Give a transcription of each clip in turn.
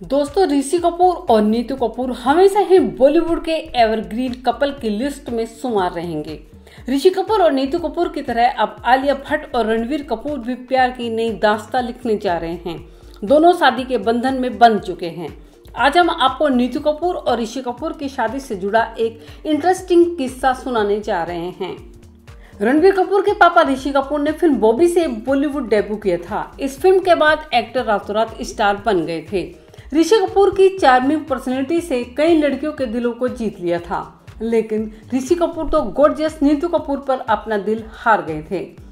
दोस्तों, ऋषि कपूर और नीतू कपूर हमेशा ही बॉलीवुड के एवरग्रीन कपल की लिस्ट में शुमार रहेंगे। ऋषि कपूर और नीतू कपूर की तरह अब आलिया भट्ट और रणवीर कपूर भी प्यार की नई दास्ता लिखने जा रहे हैं। दोनों शादी के बंधन में बंध चुके हैं। आज हम आपको नीतू कपूर और ऋषि कपूर की शादी से जुड़ा एक इंटरेस्टिंग किस्सा सुनाने जा रहे हैं। रणबीर कपूर के पापा ऋषि कपूर ने फ़िल्म बॉबी से बॉलीवुड डेब्यू किया था। इस फ़िल्म के बाद एक्टर रातों रात स्टार बन गए थे। ऋषि कपूर की चार्मिंग पर्सनैलिटी से कई लड़कियों के दिलों को जीत लिया था। लेकिन ऋषि कपूर तो गोर्जियस नीतू कपूर पर अपना दिल हार गए थे।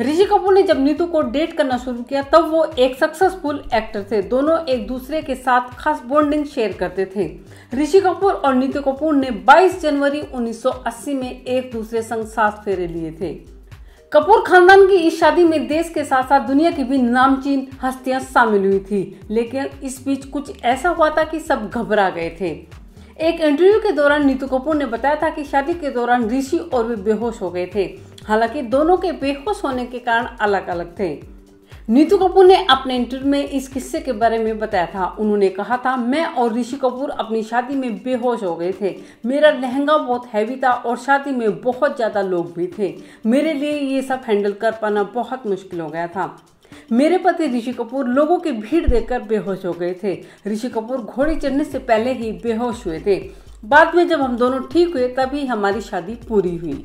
ऋषि कपूर ने जब नीतू को डेट करना शुरू किया, तब वो एक सक्सेसफुल एक्टर थे। दोनों एक दूसरे के साथ खास बॉन्डिंग शेयर करते थे। ऋषि कपूर और नीतू कपूर ने 22 जनवरी 1980 में एक दूसरे संग सात फेरे लिए थे। कपूर खानदान की इस शादी में देश के साथ साथ दुनिया की भी नामचीन हस्तियाँ शामिल हुई थी। लेकिन इस बीच कुछ ऐसा हुआ था कि सब घबरा गए थे। एक इंटरव्यू के दौरान नीतू कपूर ने बताया था कि शादी के दौरान ऋषि और वे बेहोश हो गए थे। हालाँकि दोनों के बेहोश होने के कारण अलग अलग थे। नीतू कपूर ने अपने इंटरव्यू में इस किस्से के बारे में बताया था। उन्होंने कहा था, मैं और ऋषि कपूर अपनी शादी में बेहोश हो गए थे। मेरा लहंगा बहुत हैवी था और शादी में बहुत ज़्यादा लोग भी थे। मेरे लिए ये सब हैंडल कर पाना बहुत मुश्किल हो गया था। मेरे पति ऋषि कपूर लोगों की भीड़ देखकर बेहोश हो गए थे। ऋषि कपूर घोड़ी चढ़ने से पहले ही बेहोश हुए थे। बाद में जब हम दोनों ठीक हुए, तभी हमारी शादी पूरी हुई।